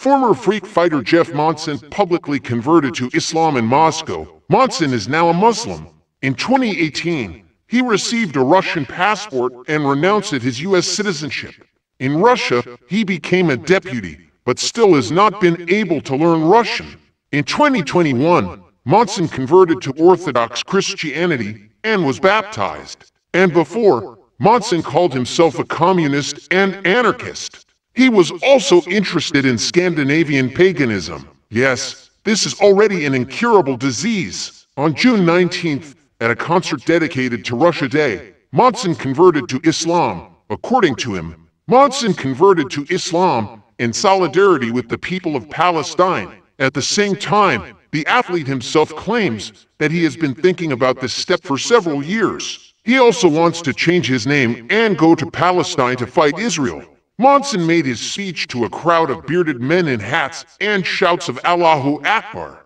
Former freak fighter Jeff Monson publicly converted to Islam in Moscow. Monson is now a Muslim. In 2018, he received a Russian passport and renounced his U.S. citizenship. In Russia, he became a deputy, but still has not been able to learn Russian. In 2021, Monson converted to Orthodox Christianity and was baptized. And before, Monson called himself a communist and anarchist. He was also interested in Scandinavian paganism. Yes, this is already an incurable disease. On June 19th, at a concert dedicated to Russia Day, Monson converted to Islam. According to him, Monson converted to Islam in solidarity with the people of Palestine. At the same time, the athlete himself claims that he has been thinking about this step for several years. He also wants to change his name and go to Palestine to fight Israel. Monson made his speech to a crowd of bearded men in hats and shouts of Allahu Akbar.